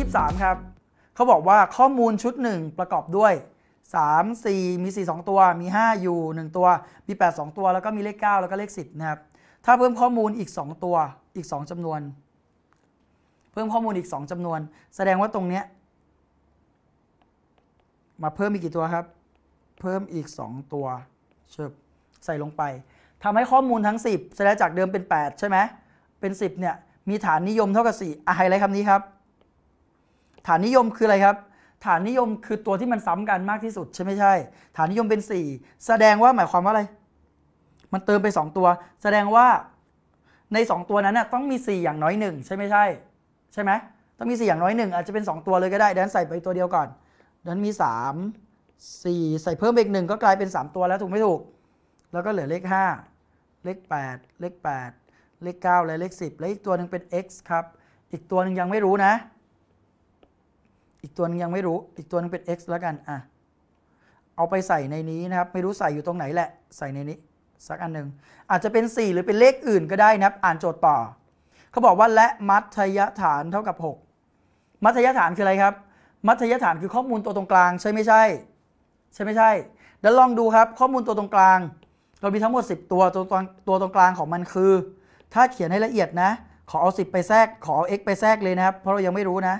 13ครับเขาบอกว่าข้อมูลชุด 1 ประกอบด้วย 3 4 มี 4 2 ตัว มี5อยู่1ตัว มี 8 2 ตัว แล้วก็มีเลข 9 แล้วก็เลข 10 นะครับ ถ้าเพิ่มข้อมูลอีก 2 ตัว อีก 2จำนวน เพิ่มข้อมูลอีก 2จำนวน แสดงว่าตรงเนี้ยมาเพิ่มอีกกี่ตัวครับ เพิ่มอีก 2 ตัวเชิบใส่ลงไปทำให้ข้อมูลทั้ง 10แสดงจากเดิมเป็น 8 ใช่ไหมเป็น 10เนี่ยมีฐานนิยมเท่ากับ4อะไฮไลท์คำนี้ครับ ฐานนิยมคืออะไรครับ ฐานนิยมคือตัวที่มันซ้ำกันมากที่สุดใช่ไม่ใช่ ฐานนิยมเป็น 4 แสดงว่าหมายความว่าอะไร มันเติมไป 2 ตัว แสดงว่าใน 2 ตัวนั้นน่ะต้องมี 4 อย่างน้อย 1 ใช่ไม่ใช่ ใช่ไหมต้องมี 4 อย่างน้อย1อาจจะเป็น 2 ตัวเลยก็ได้ดันใส่ไปตัวเดียวก่อนดันมี 3 4 ใส่เพิ่มอีกหนึ่งก็กลายเป็น 3 ตัวแล้วถูกไม่ถูก แล้วก็เหลือเลข 5 เลข 8 เลข 8 เลข 9 และเลข 10 และอีกตัวหนึ่งเป็น x ครับ อีกตัวหนึ่งยังไม่รู้นะ อีกตัวหนึงยังไม่รู้ อีกตัวหนึงเป็น x แล้วกันอะเอาไปใส่ในนี้นะครับ ไม่รู้ใส่อยู่ตรงไหนแหละ ใส่ในนี้ สักอันหนึ่งอาจจะเป็น 4 หรือเป็นเลขอื่นก็ได้นะครับ อ่านโจทย์ต่อเขาบอกว่าและมัธยฐานเท่ากับ 6 มัธยฐานคืออะไรครับ มัธยฐานคือข้อมูลตัวตรงกลางใช่ไม่ใช่ ใช่ไม่ใช่เดี๋ยวลองดูครับ ข้อมูลตัวตรงกลาง เรามีทั้งหมด 10 ตัวตัวตรงตัวตรงกลางของมันคือ ถ้าเขียนให้ละเอียดนะ ขอเอา 10 ไปแทรก ขอเอา x ไปแทรกเลยนะครับ เพราะเรายังไม่รู้นะ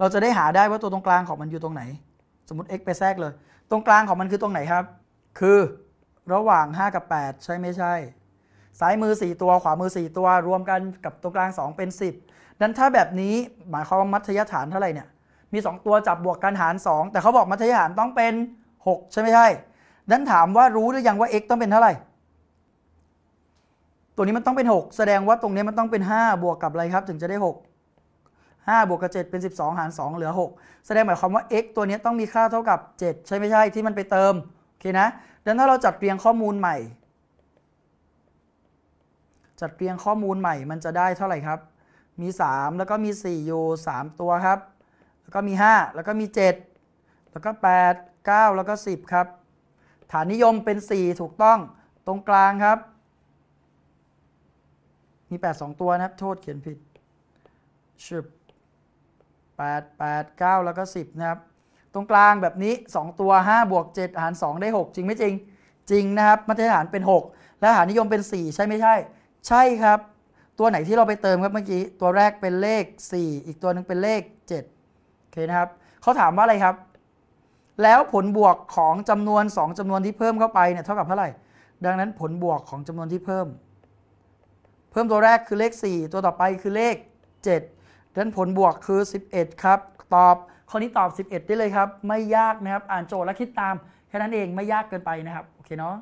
เราจะได้หาได้ว่าตัวตรงกลางของมันอยู่ตรงไหน สมมติ x ไปแทรกเลย ตรงกลางของมันคือตรงไหนครับ คือระหว่าง 5 กับ 8 ใช่ไม่ใช่ ซ้ายมือ 4 ตัวขวามือ 4 ตัวรวมกันกับตรงกลาง 2 เป็น 10นั้นถ้าแบบนี้หมายความว่ามัธยฐานเท่าไหร่เนี่ยมี 2 ตัวจับบวกกันหาร 2 แต่เขาบอกมัธยฐานต้องเป็น 6 ใช่ไม่ใช่นั้นถามว่ารู้หรือยังว่า x ต้องเป็นเท่าไหร่ ตัวนี้มันต้องเป็น 6 แสดงว่าตรงนี้มันต้องเป็น 5 บวกกับอะไรครับ ถึงจะได้ 6 5บวกกับ7เป็น 12 หาร 2 เหลือ 6 แสดงหมายความว่า x ตัวนี้ต้องมีค่าเท่ากับ 7 ใช่ไม่ใช่ที่มันไปเติม โอเคนะดังนั้นถ้าเราจัดเรียงข้อมูลใหม่ จัดเรียงข้อมูลใหม่มันจะได้เท่าไหร่ครับ มี 3 แล้วก็มี 4 อยู่ 3 ตัวครับ แล้วก็มี 5 แล้วก็มี 7 แล้วก็ 8 9 แล้วก็ 10 ครับ ฐานนิยมเป็น 4 ถูกต้องตรงกลางครับ มี 8 2 ตัวนะครับ โทษเขียนผิดชึบ 8 8 9 แล้วก็ 10 นะครับ ตรงกลางแบบนี้ 2 ตัว 5 บวก 7 หาร 2 ได้ 6 จริงไม่จริง จริงนะครับ มาตรฐานเป็น 6 และฐานนิยมเป็น 4 ใช่ไม่ใช่ ใช่ครับ ตัวไหนที่เราไปเติมครับเมื่อกี้ ตัวแรกเป็นเลข 4 อีกตัวหนึ่งเป็นเลข7โอเคนะครับ เขาถามว่าอะไรครับ แล้วผลบวกของจำนวน 2จำนวนที่เพิ่มเข้าไปเนี่ยเท่ากับเท่าไหร่ ดังนั้นผลบวกของจำนวนที่เพิ่ม เพิ่มตัวแรกคือเลข 4 ตัวต่อไปคือเลข 7 ดังนั้นผลบวกคือ 11 ครับ ตอบข้อนี้ตอบ 11 ได้เลยครับ ไม่ยากนะครับ อ่านโจทย์และคิดตาม แค่นั้นเองไม่ยากเกินไปนะครับ โอเคเนาะ